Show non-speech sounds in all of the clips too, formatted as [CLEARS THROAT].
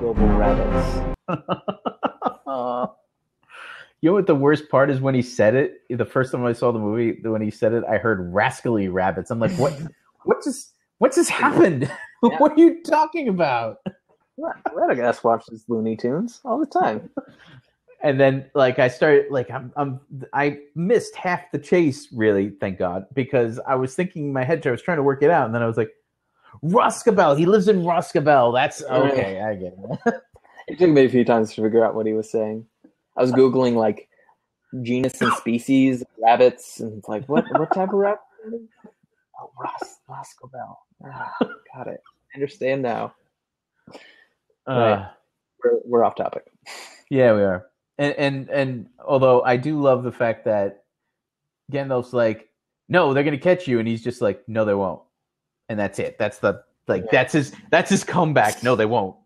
global rabbits. [LAUGHS] you know what the worst part is when he said it? The first time I saw the movie, when he said it, I heard rascally rabbits. I'm like, what? [LAUGHS] what just? What just happened? [LAUGHS] Yeah. what are you talking about? Radagast watches Looney Tunes all the time. And then, like, I started, like, I'm, I'm, I missed half the chase, really, thank God, because I was thinking in my head, I was trying to work it out, and then I was like, Rhosgobel, he lives in Rhosgobel. That's okay, I get it. [LAUGHS] It took me a few times to figure out what he was saying. I was googling like genus and species rabbits, and it's like, what what type of rabbit? Oh, Ros Rhosgobel. Ah, got it. I understand now. Uh, We're, we're off topic. Yeah, we are. And and and although I do love the fact that Gandalf's like, no, they're gonna catch you, and he's just like, no, they won't, and that's it. That's the like Yeah. that's his that's his comeback. No, they won't.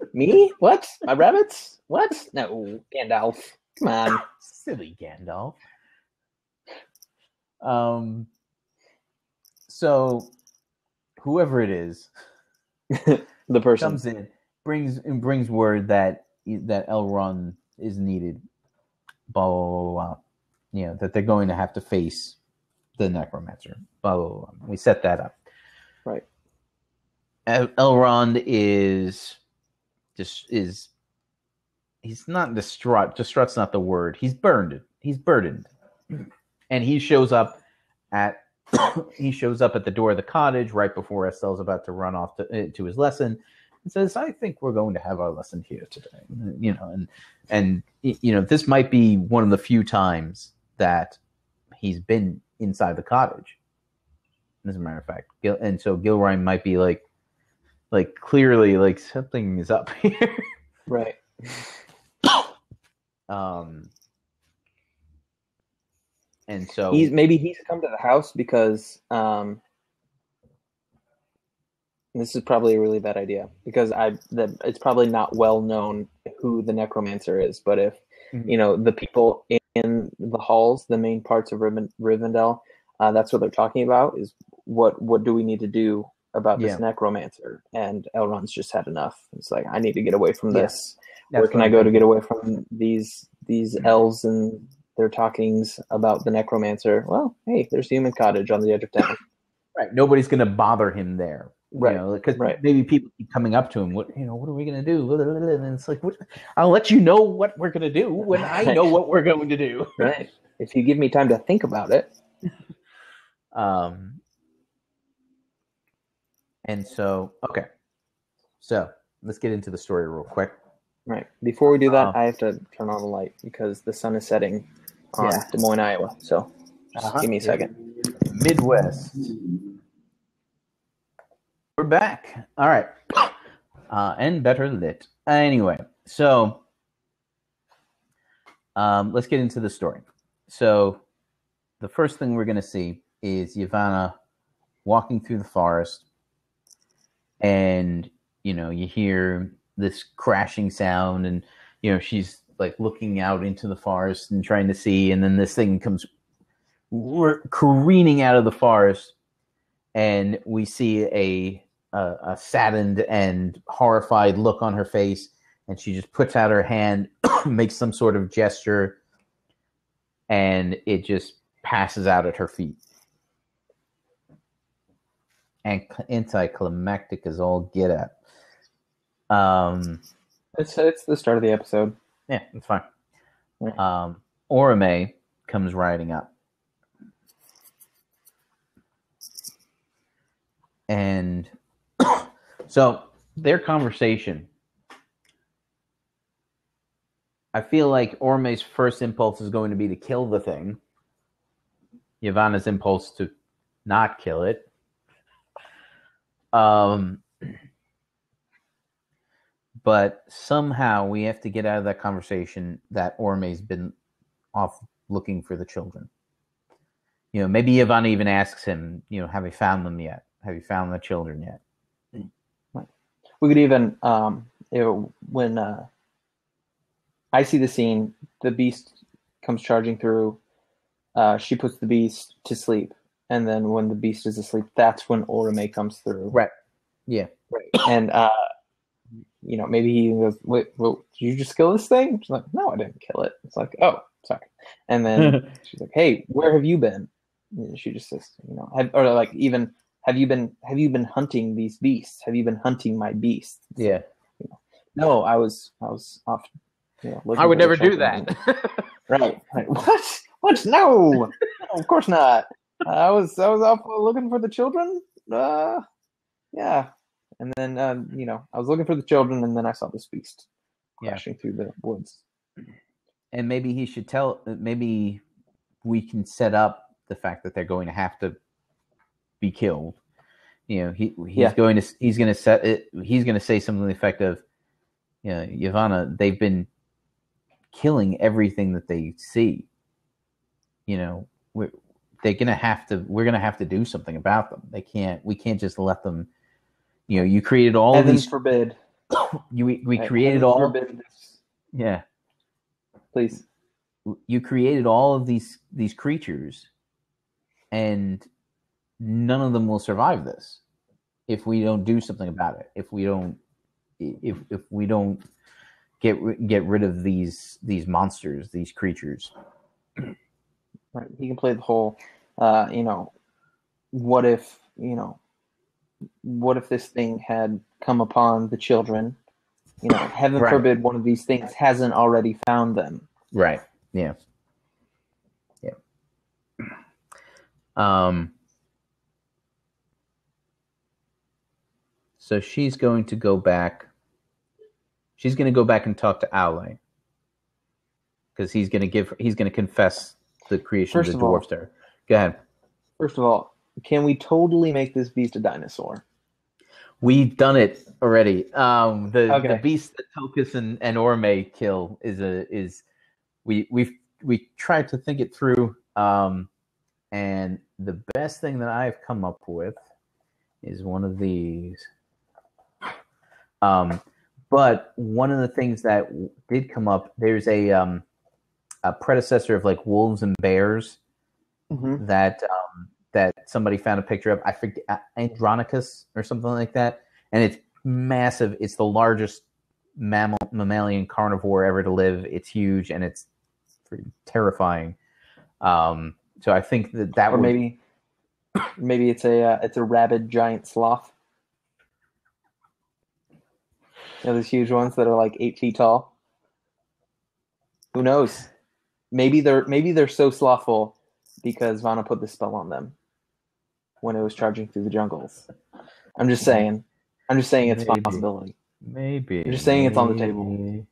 [LAUGHS] Me? What? My rabbits? What? No, Gandalf. Come on. [LAUGHS] Silly Gandalf. Um. So, whoever it is [LAUGHS] the person. comes in, brings and brings word that that Elrond is needed. Blah blah blah blah. You know that they're going to have to face the necromancer. Blah blah. blah. We set that up. Right. Elrond is just is he's not distraught. Distraught's not the word. He's burned. He's burdened, and he shows up at [COUGHS] he shows up at the door of the cottage right before Estel's about to run off to, uh, to his lesson and says, "I think we're going to have our lesson here today." You know, and and you know this might be one of the few times that he's been inside the cottage. As a matter of fact, Gil, and so Gilraen might be like, like clearly like something is up [LAUGHS] here. Right. [COUGHS] um, and so He's maybe he's come to the house because um this is probably a really bad idea because I that it's probably not well known who the necromancer is, but if Mhm. you know the people in the halls, the main parts of Riven, Rivendell, uh, that's what they're talking about is what what do we need to do about this Yeah. necromancer? And Elrond's just had enough. It's like I need to get away from this. Where can I go to get away from these these elves and their talkings about the necromancer? Well, hey, there's the Human Cottage on the edge of town. [COUGHS] Right. Nobody's going to bother him there. Right, You know, because right. maybe people keep coming up to him. What you know? What are we going to do? And it's like, what, I'll let you know what we're going to do when I know [LAUGHS] what we're going to do. right. If you give me time to think about it. Um. And so, okay. So let's get into the story real quick. Right. Before we do that, Uh, I have to turn on the light because the sun is setting on Yeah. Des Moines, Iowa. So just Uh-huh. give me a second. Midwest. We're back. All right. Uh, and better lit. Anyway, so um, let's get into the story. So the first thing we're going to see is Yavanna walking through the forest, and you know you hear this crashing sound, and you know she's like looking out into the forest and trying to see, and then this thing comes careening out of the forest, and we see a, a a saddened and horrified look on her face, and she just puts out her hand, [COUGHS] makes some sort of gesture, and it just passes out at her feet. And anticlimactic as all get at. Um, It's it's the start of the episode. yeah, it's fine. Right. Um, Orome comes riding up. And [COUGHS] so their conversation, I feel like Orome's first impulse is going to be to kill the thing. Yavanna's impulse to not kill it. Um, but somehow we have to get out of that conversation that Orome's been off looking for the children. You know, maybe Yavanna even asks him, you know, have you found them yet? Have you found the children yet? We could even um you know, when uh I see the scene, the beast comes charging through, uh she puts the beast to sleep, and then when the beast is asleep, that's when Orome comes through. Right. Yeah. Right. And uh you know, maybe he goes, "Wait, well, did you just kill this thing?" She's like, "No, I didn't kill it." It's like, "Oh, sorry." And then [LAUGHS] she's like, "Hey, where have you been?" And she just says, "You know," have, or like even, "Have you been have you been hunting these beasts? Have you been hunting my beast?" Yeah. No, I was I was off. You know, I would never do that. Right. right. [LAUGHS] What? What? No. no. [LAUGHS] Of course not. I was I was off looking for the children. Uh, yeah. And then um, you know I was looking for the children, and then I saw this beast Yeah. crashing through the woods. and maybe he should tell maybe we can set up the fact that they're going to have to be killed you know he he's Yeah. going to he's going to set it he's going to say something to the effect of you know Yavanna they've been killing everything that they see you know we're they're going to have to we're going to have to do something about them they can't we can't just let them you know you created all Heaven these forbid. [COUGHS] you we, we created heaven all Forbid this. yeah Please. you created all of these these creatures and none of them will survive this if we don't do something about it if we don't if if we don't get get rid of these these monsters these creatures Right. He can play the whole. Uh, you know, what if you know, what if this thing had come upon the children? You know, heaven Right. forbid one of these things hasn't already found them. right yeah yeah um so she's going to go back she's going to go back and talk to Aule because he's going to give he's going to confess the creation First of the all- dwarf star go ahead First of all, can we totally make this beast a dinosaur? We've done it already. Um, the the beast that Tulkas and, and Orome kill is a is we we we tried to think it through. Um, and the best thing that I've come up with is one of these. Um, but one of the things that did come up, there's a um, a predecessor of like wolves and bears Mm-hmm. that um, that somebody found a picture of. I forget uh, Andrewsarchus or something like that, and it's massive. It's the largest mammal mammalian carnivore ever to live. It's huge and it's terrifying. Um, so I think that that Or would maybe, [COUGHS] maybe it's a uh, it's a rabid giant sloth. You know, those huge ones that are like eight feet tall. Who knows? Maybe they're maybe they're so slothful because Vanna put the spell on them when it was charging through the jungles. I'm just saying. I'm just saying it's a Maybe. possibility. maybe. I'm just saying it's on the table.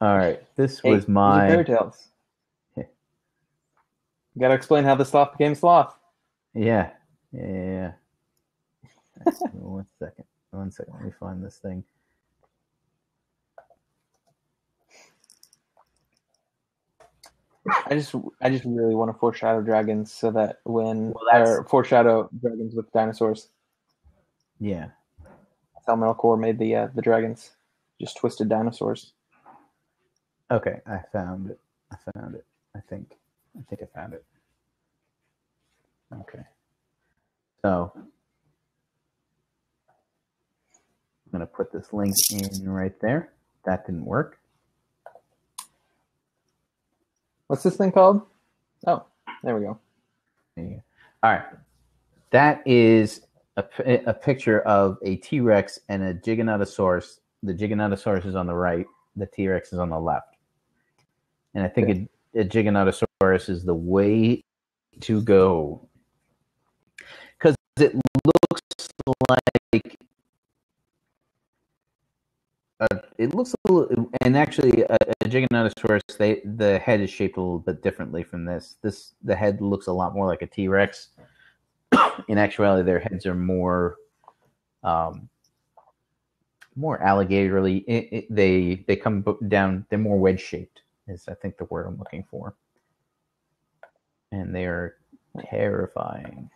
All right, this Hey, was my fairy tales. Yeah. You gotta explain how the sloth became sloth. Yeah. Yeah. yeah, yeah. [LAUGHS] One second. One second. Let me find this thing. I just I just really want to foreshadow dragons so that when Well, or foreshadow dragons with dinosaurs. Yeah. That's how Melkor made the uh, the dragons, just twisted dinosaurs. Okay. I found it. I found it. I think. I think I found it. Okay. So I'm gonna put this link in right there. That didn't work. What's this thing called? Oh, there we go. There you go. All right. That is a, a picture of a T Rex and a Giganotosaurus. The Giganotosaurus is on the right, the T Rex is on the left. And I think a, a Giganotosaurus is the way to go. Because it looks like. Uh, it looks a little, and actually, a, a Giganotosaurus, they the head is shaped a little bit differently from this. This the head looks a lot more like a T Rex. [COUGHS] In actuality, their heads are more, um, more alligatorly. It, it, they they come down. They're more wedge shaped. Is I think the word I'm looking for. And they are terrifying,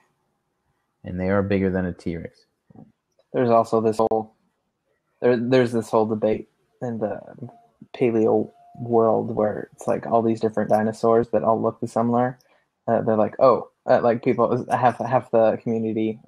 and they are bigger than a T Rex. There's also this whole there there's this whole debate in the paleo world where it's like all these different dinosaurs that all look the similar. Uh, they're like, oh, uh, like people half half the community,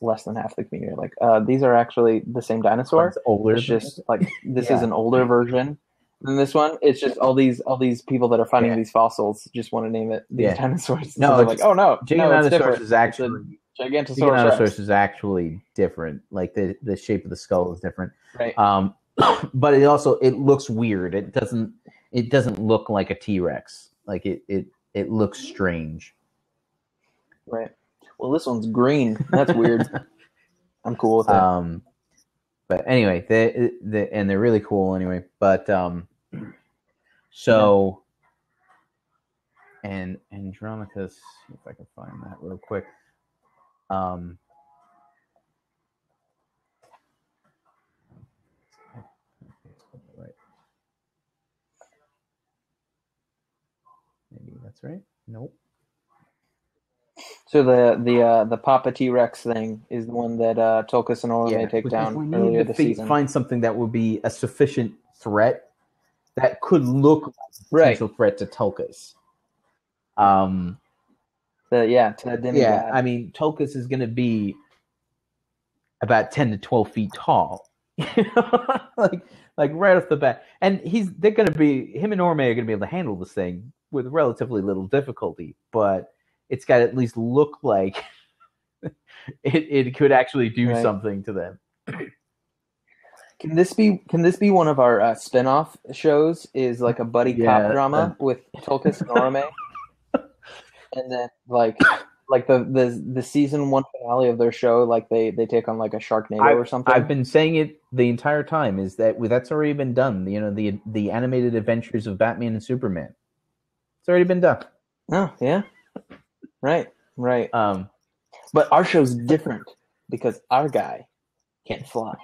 less than half the community, like uh, these are actually the same dinosaur. It's older. It's just like this Yeah. is an older version than this one. It's just all these all these people that are finding Yeah. these fossils just want to name it these Yeah. dinosaurs. No, so they're like oh no, no, it's Giganotosaurus different. is It's a actually Gigantosaurus. Giganotosaurus Rex. is actually different. Like the the shape of the skull is different. Right. Um, [CLEARS THROAT] but it also it looks weird. It doesn't it doesn't look like a T Rex. Like it it it looks strange. Right. Well, this one's green. That's weird. [LAUGHS] I'm cool with it. Um, but anyway, they, they and they're really cool anyway. But um, so and Andrewsarchus, see if I can find that real quick. Um, right. Maybe that's right. Nope. so the the uh, the Papa T Rex thing is the one that uh, Tulkas and Orome take down we need earlier to this fi- season. find something that would be a sufficient threat that could look like a Right. threat to Tulkas. Um, The, yeah, to the demigod. yeah, I mean, Tulkas is going to be about ten to twelve feet tall, [LAUGHS] like like right off the bat, and he's they're going to be him and Orome are going to be able to handle this thing with relatively little difficulty, but it's got to at least look like [LAUGHS] it, it could actually do Right. something to them. Can this be can this be one of our uh, spin-off shows? Is like a buddy Yeah, cop drama with Tulkas and Orome, [LAUGHS] and then like like the, the the season one finale of their show, like they they take on like a Sharknado or something. I've been saying it the entire time. Is that that's already been done? You know, the the animated adventures of Batman and Superman. It's already been done. oh yeah, right, right. Um, But our show's different because our guy can't fly,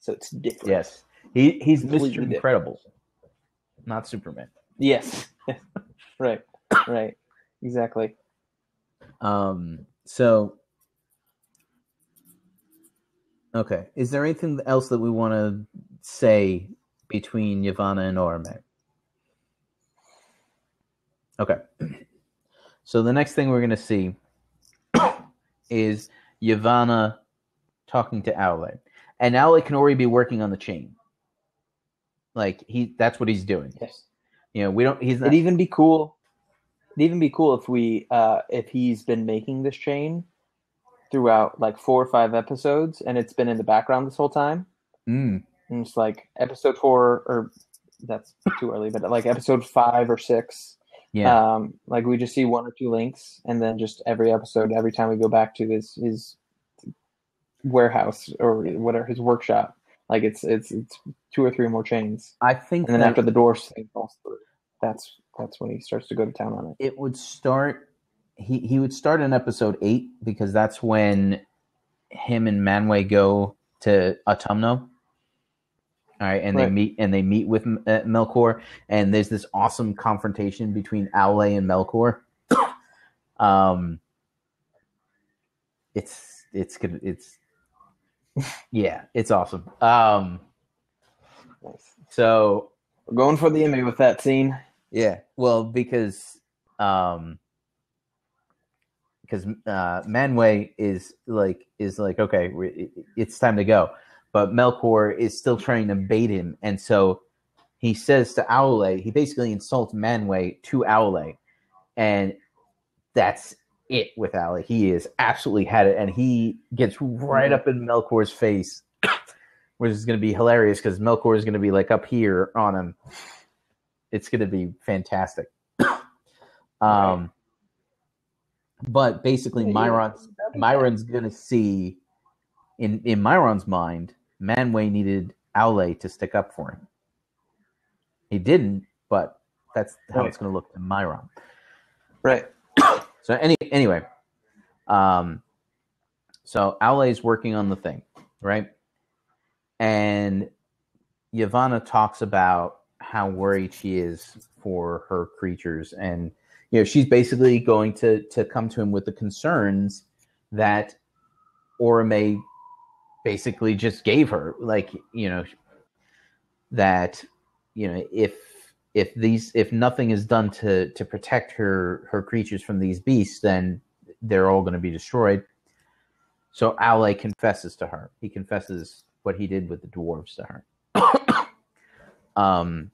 so it's different. yes, he he's different. Incredible, not Superman. Yes. [LAUGHS] right. Right. Exactly. Um, so okay, is there anything else that we want to say between Yavanna and Orome? Okay, [CLEARS THROAT] so the next thing we're going to see [COUGHS] is Yavanna talking to Aule, and Aule can already be working on the chain. Like he, that's what he's doing. Yes. You know, we don't. He's not. It'd even be cool. It'd even be cool if we uh if he's been making this chain throughout like four or five episodes and it's been in the background this whole time. Mm, And it's like episode four or that's too early, but like episode five or six. yeah. Um like we just see one or two links and then just every episode, every time we go back to his his warehouse or whatever his workshop. Like it's it's it's two or three more chains. I think And then that- after the doors thing falls through, that's that's when he starts to go to town on it. it would start he he would start in episode eight because that's when him and Manwë go to Utumno. All right, and they meet and they meet with uh, Melkor, and there's this awesome confrontation between Aule and Melkor. [COUGHS] um, it's it's gonna it's [LAUGHS] yeah, it's awesome. Um, so We're going for the Emmy with that scene. Yeah, well, because um, because uh, Manwë is like is like okay, it's time to go, but Melkor is still trying to bait him, and so he says to Aule, he basically insults Manwë to Aule, and that's it with Aule. He is absolutely had it, and he gets right up in Melkor's face, [COUGHS] which is going to be hilarious because Melkor is going to be like up here on him. It's going to be fantastic. [COUGHS] um, but basically, Mairon's Mairon's going to see in in Mairon's mind, Manwë needed Aule to stick up for him. He didn't, but that's how Right. it's going to look to Mairon. Right. [COUGHS] So any anyway, um, so Aule's working on the thing, right? And Yavanna talks about how worried she is for her creatures, and you know she's basically going to to come to him with the concerns that Orome basically just gave her, like you know that you know if if these if nothing is done to to protect her her creatures from these beasts then they're all going to be destroyed. So Aule confesses to her. He confesses what he did with the dwarves to her. [COUGHS] um,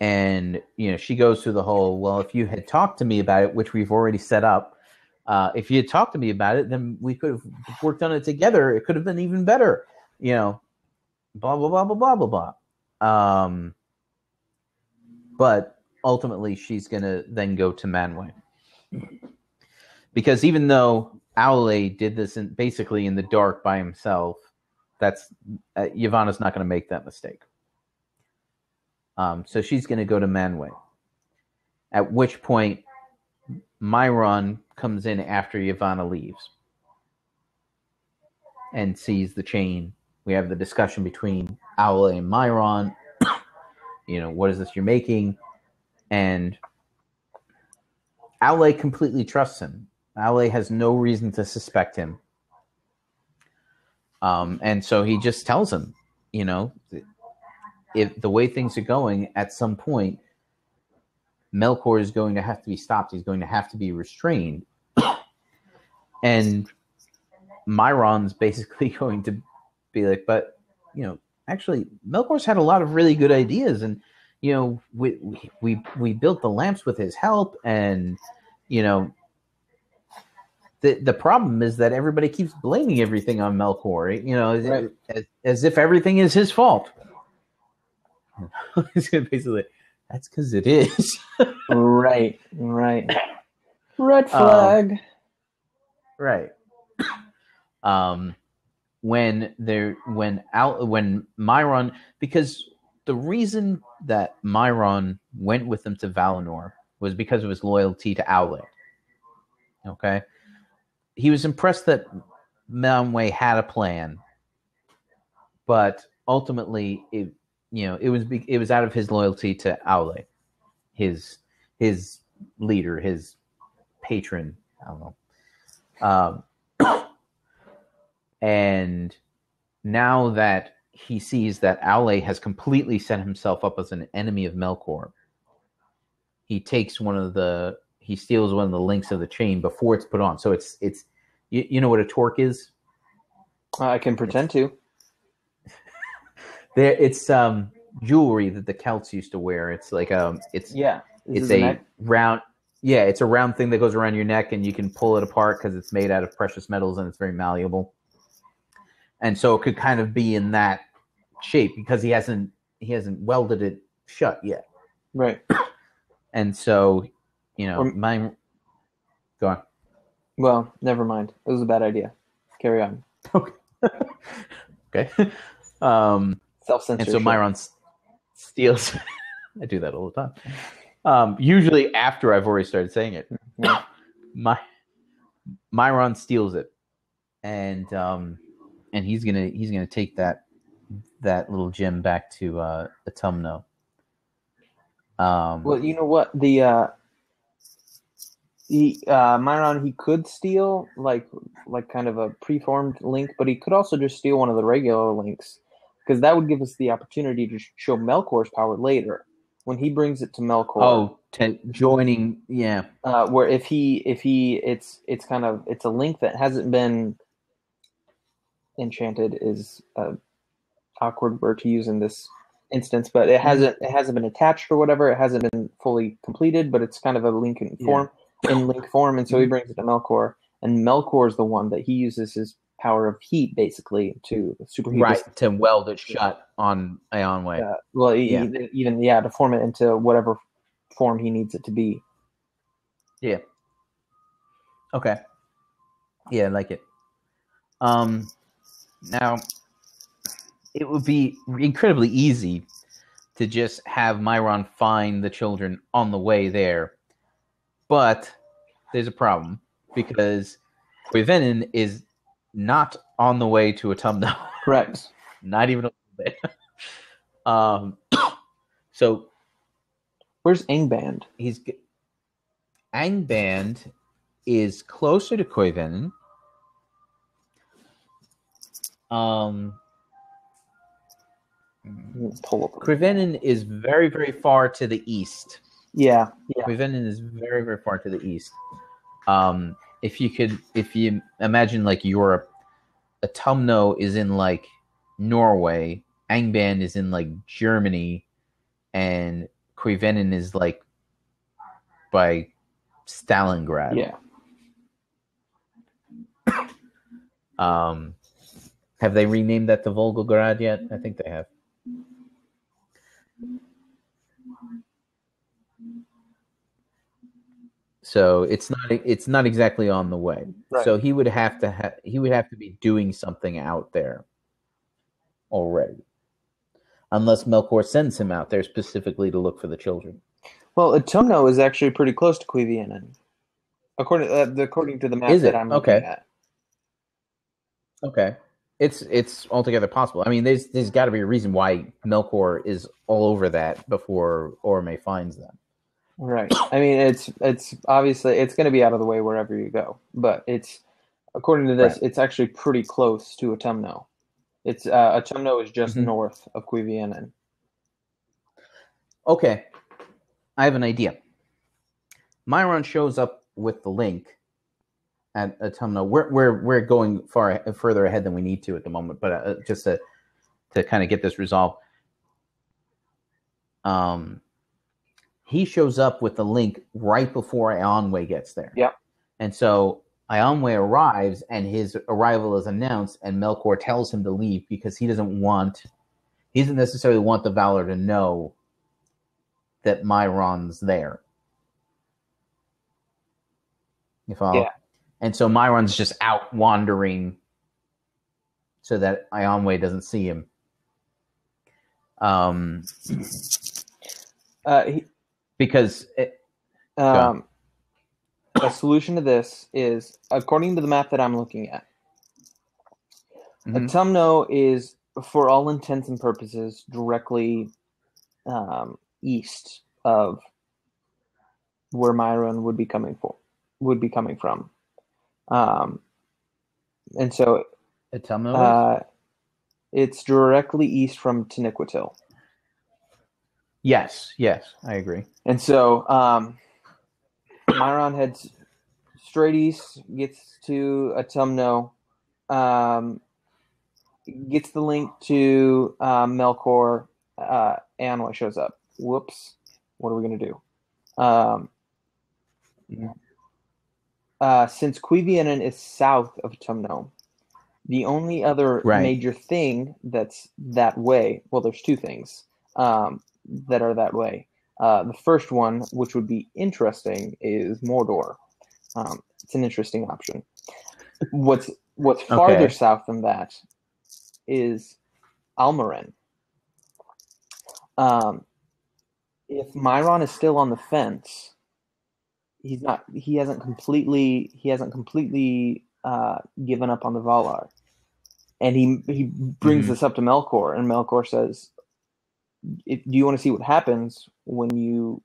and you know she goes through the whole. Well, if you had talked to me about it, which we've already set up, uh, if you had talked to me about it, then we could have worked on it together. It could have been even better. You know, blah blah blah blah blah blah blah. Um, but ultimately, she's gonna then go to manwë because even though Aule did this in, basically in the dark by himself, that's uh, not going to make that mistake. Um, so she's going to go to Manwë. At which point, Mairon comes in after Yavanna leaves and sees the chain. We have the discussion between Aule and Mairon. [COUGHS] you know, what is this you're making? And Aule completely trusts him. Aule has no reason to suspect him. Um, and so he just tells him, you know, if the way things are going, at some point, Melkor is going to have to be stopped. He's going to have to be restrained. [COUGHS] and Mairon's basically [LAUGHS] going to be like, but, you know, actually, Melkor's had a lot of really good ideas. And, you know, we, we, we built the lamps with his help. And, you know, the the problem is that everybody keeps blaming everything on Melkor. You know, right. as, as, if everything is his fault. [LAUGHS] basically, that's because it is. [LAUGHS] right, right. Red um, flag. Um, right. Um, when there, when out, when Mairon, because the reason that Mairon went with them to Valinor was because of his loyalty to Aule. Okay he was impressed that Manwë had a plan, but ultimately, it you know it was it was out of his loyalty to Aule, his his leader, his patron. I don't know. Um, [COUGHS] and now that he sees that Aule has completely set himself up as an enemy of Melkor, he takes one of the he steals one of the links of the chain before it's put on. So it's it's you, you know what a torque is? I can pretend to. There, it's um jewelry that the Celts used to wear. It's like um, it's yeah, it's a, a round. Yeah, it's a round thing that goes around your neck, and you can pull it apart because it's made out of precious metals and it's very malleable. And so it could kind of be in that shape because he hasn't he hasn't welded it shut yet. Right. And so you know, or, my go on. Well, never mind. It was a bad idea. Carry on. [LAUGHS] Okay. [LAUGHS] okay. Um, Self censorship. And so Mairon steals. [LAUGHS] I do that all the time. Um, usually after I've already started saying it. Yeah. [COUGHS] My Mairon steals it, and um, and he's gonna he's gonna take that that little gem back to uh. Um, well, you know what the uh, he uh, Mairon he could steal like like kind of a preformed link, but he could also just steal one of the regular links because that would give us the opportunity to show Melkor's power later when he brings it to Melkor. Oh, to joining, yeah. Uh, where if he if he it's it's kind of it's a link that hasn't been enchanted is a awkward word to use in this instance, but it hasn't it hasn't been attached or whatever. It hasn't been fully completed, but it's kind of a link in form. Yeah in link form, and so he mm-hmm. brings it to Melkor, and Melkor is the one that he uses his power of heat basically to superheat right to weld it shut on Eonwë. Uh, well, yeah. even yeah, to form it into whatever form he needs it to be. Yeah. Okay. Yeah, I like it. Um, now it would be incredibly easy to just have Mairon find the children on the way there but there's a problem because Cuiviénen is not on the way to Utumno. [LAUGHS] Correct. not even a little bit. [LAUGHS] um, [CLEARS THROAT] so where's Angband? He's Angband is closer to Cuiviénen. Um, pull up. Cuiviénen is very, very far to the east. Yeah, yeah. Cuiviénen is very, very far to the east. Um, if you could, if you imagine like Europe, Utumno is in like Norway, Angband is in like Germany, and Cuiviénen is like by Stalingrad. Yeah. Um, have they renamed that to Volgograd yet? I think they have. So it's not it's not exactly on the way. Right. So he would have to ha- he would have to be doing something out there already, unless Melkor sends him out there specifically to look for the children. Well, Utumno is actually pretty close to Cuiviénen, according uh, according to the map that? I'm looking Okay. at. Okay. It's it's altogether possible. I mean, there's there's got to be a reason why Melkor is all over that before Orome finds them. Right. I mean, it's it's obviously it's going to be out of the way wherever you go, but it's according to this, Right. it's actually pretty close to Utumno. It's uh, Utumno is just Mhm. north of Cuiviénen. Okay, I have an idea. Mairon shows up with the link at Utumno. We're we're we're going far further ahead than we need to at the moment, but uh, just to to kind of get this resolved. Um, he shows up with the link right before Eonwë gets there. Yep. And so Eonwë arrives, and his arrival is announced, and Melkor tells him to leave because he doesn't want, he doesn't necessarily want the Valar to know that Mairon's there. You follow? Yeah. And so Mairon's just out wandering so that Eonwë doesn't see him. Um, Uh, he, because it, um, a solution to this is according to the map that I'm looking at. Mhm. Utumno is, for all intents and purposes, directly um, east of where Mairon would be coming for, would be coming from, um, and so Utumno is? uh, it's directly east from Taniquetil. Yes, yes, I agree. And so um, Mairon heads straight east, gets to Utumno, um, gets the link to uh, Melkor. Uh, Anwa shows up. Whoops. What are we going to do? Um, uh, since Cuiviénen is south of Utumno, the only other Right. major thing that's that way, well, there's two things um, that are that way. Uh, the first one, which would be interesting, is Mordor. Um, it's an interesting option. What's what's farther Okay. south than that is Almaren. Um, if Mairon is still on the fence, he's not. He hasn't completely. He hasn't completely uh, given up on the Valar, and he he brings Mhm. this up to Melkor, and Melkor says, if, "Do you want to see what happens when you